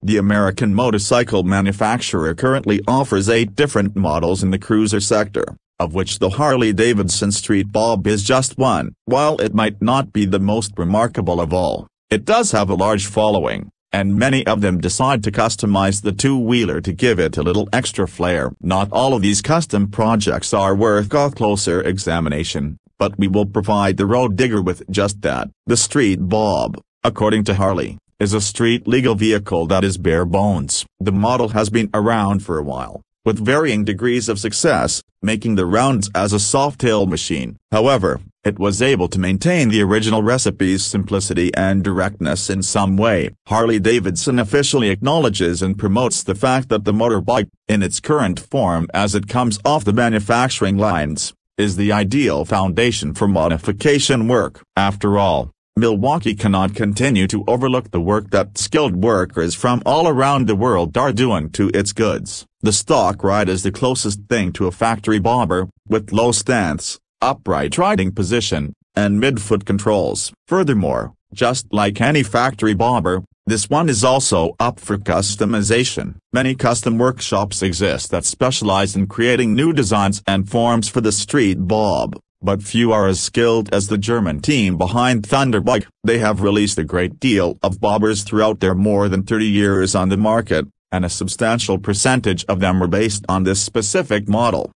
The American motorcycle manufacturer currently offers eight different models in the cruiser sector, of which the Harley-Davidson Street Bob is just one. While it might not be the most remarkable of all, it does have a large following, and many of them decide to customize the two-wheeler to give it a little extra flair. Not all of these custom projects are worth a closer examination, but we will provide the road digger with just that. The Street Bob, according to Harley, is a street-legal vehicle that is bare bones. The model has been around for a while, with varying degrees of success, making the rounds as a soft-tail machine. However, it was able to maintain the original recipe's simplicity and directness in some way. Harley-Davidson officially acknowledges and promotes the fact that the motorbike, in its current form as it comes off the manufacturing lines, is the ideal foundation for modification work. After all, Milwaukee cannot continue to overlook the work that skilled workers from all around the world are doing to its goods. The stock ride is the closest thing to a factory bobber, with low stance, upright riding position, and midfoot controls. Furthermore, just like any factory bobber, this one is also up for customization. Many custom workshops exist that specialize in creating new designs and forms for the street bob but few are as skilled as the German team behind Thunderbike. They have released a great deal of bobbers throughout their more than 30 years on the market, and a substantial percentage of them are based on this specific model.